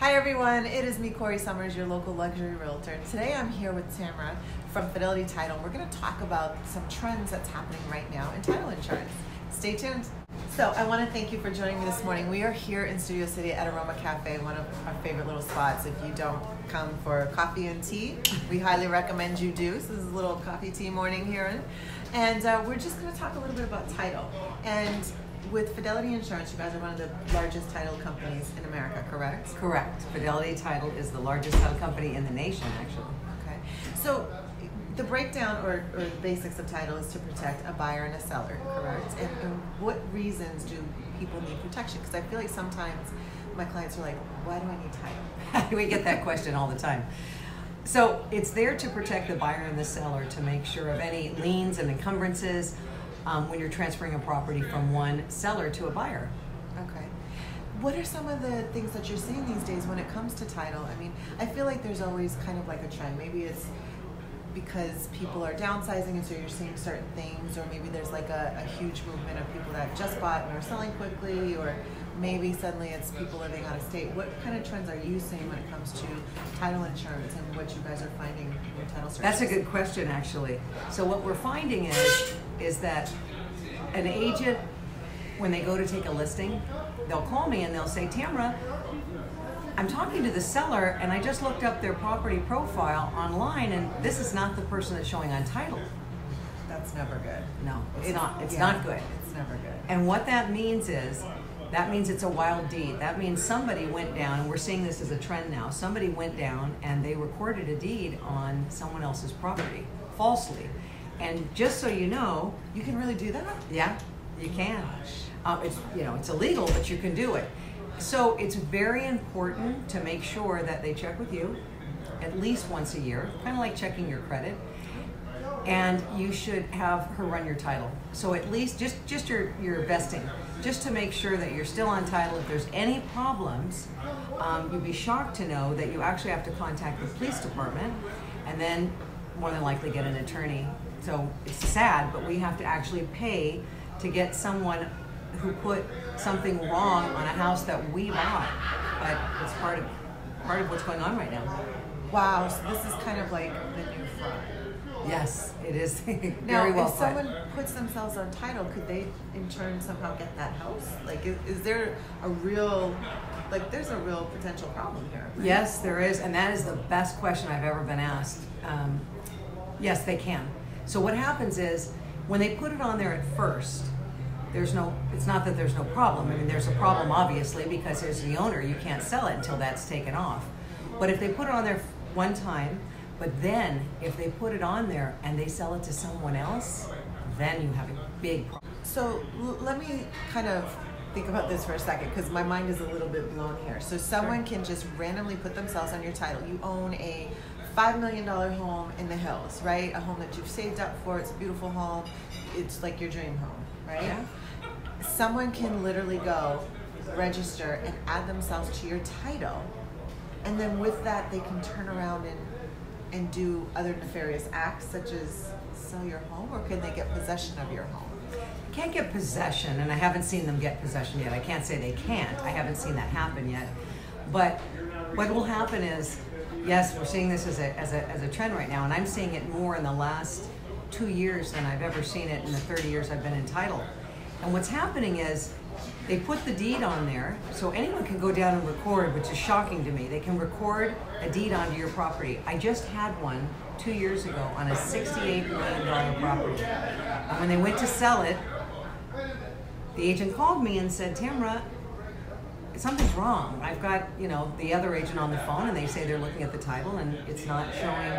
Hi everyone, it is me, Corrie Sommers, your local luxury realtor. Today I'm here with Tamara from Fidelity Title. We're going to talk about some trends that's happening right now in title insurance. Stay tuned. So I want to thank you for joining me this morning. We are here in Studio City at Aroma Cafe, one of our favorite little spots. If you don't come for coffee and tea, we highly recommend you do. So this is a little coffee tea morning here. And uh, we're just going to talk a little bit about title. And with Fidelity Insurance, you guys are one of the largest title companies in America, correct? Correct. Fidelity Title is the largest title company in the nation, actually. Okay. So the breakdown or, or the basics of title is to protect a buyer and a seller, correct? And, and what reasons do people need protection? Because I feel like sometimes my clients are like, why do I need title? we get that question all the time. So it's there to protect the buyer and the seller to make sure of any liens and encumbrances um, when you're transferring a property from one seller to a buyer. Okay. What are some of the things that you're seeing these days when it comes to title? I mean, I feel like there's always kind of like a trend. Maybe it's because people are downsizing and so you're seeing certain things, or maybe there's like a, a huge movement of people that just bought and are selling quickly, or maybe suddenly it's people living out of state. What kind of trends are you seeing when it comes to title insurance and what you guys are finding in title searches? That's a good question, actually. So what we're finding is is that an agent, when they go to take a listing, they'll call me and they'll say, Tamara, I'm talking to the seller and I just looked up their property profile online and this is not the person that's showing on title. That's never good. No, it's, not. It's yeah, not good. It's never good. And what that means is that means it's a wild deed. That means somebody went down, and we're seeing this as a trend now. Somebody went down and they recorded a deed on someone else's property falsely. And just so you know, You can really do that? yeah, you can. Uh, it's you know it's illegal, but you can do it. So it's very important to make sure that they check with you at least once a year, kind of like checking your credit. And you should have her run your title. So at least just just your your vesting, just to make sure that you're still on title. If there's any problems, um, you'd be shocked to know that you actually have to contact the police department, and then more than likely get an attorney. So it's sad, but we have to actually pay to get someone who put something wrong on a house that we bought. But it's part of part of what's going on right now. Wow, so this is kind of like the new fraud. Yes, it is very Now, well if put. someone puts themselves on title, could they in turn somehow get that house? Like, is, is there a real, like, there's a real potential problem here? right? Yes, there is, and that is the best question I've ever been asked. Um, yes, they can. So what happens is when they put it on there at first, there's no. It's not that there's no problem. I mean, there's a problem obviously because there's the owner. You can't sell it until that's taken off. But if they put it on there one time, but then if they put it on there and they sell it to someone else, then you have a big problem. So l- let me kind of think about this for a second because my mind is a little bit blown here. So someone can just randomly put themselves on your title. You own a five million dollar home in the hills, right? A home that you've saved up for. It's a beautiful home. It's like your dream home, right? Yeah. Someone can literally go register and add themselves to your title, and then with that they can turn around and and do other nefarious acts such as sell your home, or can they get possession of your home? can't get possession, and I haven't seen them get possession yet. I can't say they can't. I haven't seen that happen yet. But what will happen is, yes, we're seeing this as a, as a, as a trend right now, and I'm seeing it more in the last two years than I've ever seen it in the 30 years I've been entitled. And what's happening is they put the deed on there, so anyone can go down and record, which is shocking to me. They can record a deed onto your property. I just had one two years ago on a $68 million property. And when they went to sell it, the agent called me and said, Tamra, something's wrong. I've got, you know, the other agent on the phone and they say they're looking at the title and it's not showing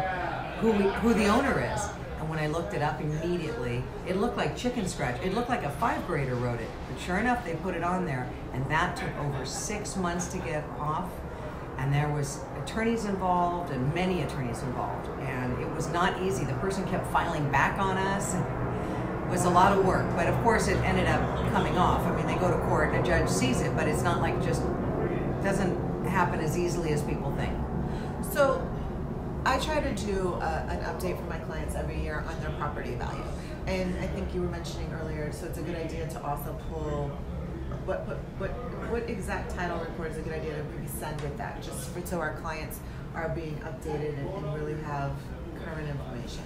who, who the owner is. And when I looked it up immediately, it looked like chicken scratch. It looked like a five grader wrote it. But sure enough, they put it on there and that took over six months to get off. And there was attorneys involved and many attorneys involved. And it was not easy. The person kept filing back on us. It was a lot of work, but of course it ended up coming off. I mean, they go to court and a judge sees it, but it's not like just doesn't happen as easily as people think. So, I try to do uh, an update for my clients every year on their property value. And I think you were mentioning earlier, so it's a good idea to also pull what, what, what, what exact title report is a good idea to maybe send with that, just for, so our clients are being updated and, and really have current information?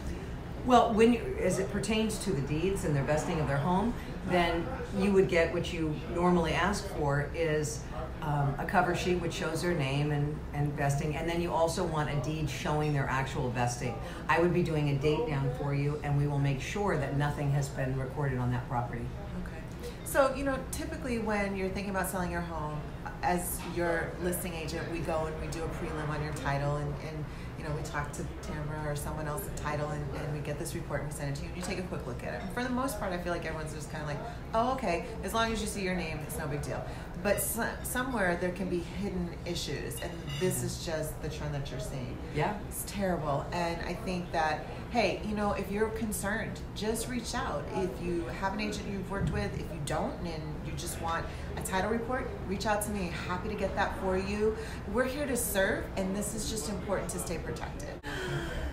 Well, when you, as it pertains to the deeds and their vesting of their home, then you would get what you normally ask for is um, a cover sheet which shows their name and, and vesting, and then you also want a deed showing their actual vesting. I would be doing a date down for you, and we will make sure that nothing has been recorded on that property. Okay. So, you know, typically when you're thinking about selling your home, as your listing agent, we go and we do a prelim on your title and, and you know, we talk to Tamara or someone else at title and, and we get this report and we send it to you and you take a quick look at it. And for the most part, I feel like everyone's just kind of like, oh, okay, as long as you see your name, it's no big deal. But so, somewhere there can be hidden issues and this is just the trend that you're seeing. Yeah. It's terrible. And I think that, hey, you know, if you're concerned, just reach out. If you have an agent you've worked with, if you don't and you just want a title report, reach out to me. Happy to get that for you. We're here to serve, and this is just important to stay protected.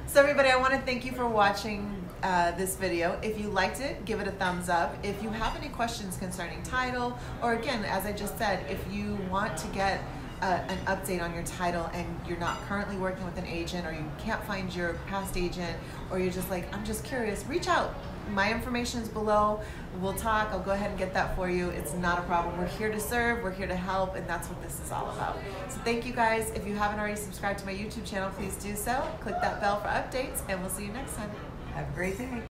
So everybody, I want to thank you for watching uh, this video. If you liked it, give it a thumbs up. If you have any questions concerning title, or again, as I just said, if you want to get uh, an update on your title and you're not currently working with an agent or you can't find your past agent or you're just like, I'm just curious, reach out. My information is below. We'll talk. I'll go ahead and get that for you. It's not a problem. We're here to serve, we're here to help, and that's what this is all about. So thank you guys. If you haven't already subscribed to my YouTube channel, please do so. Click that bell for updates, and we'll see you next time. Have a great day.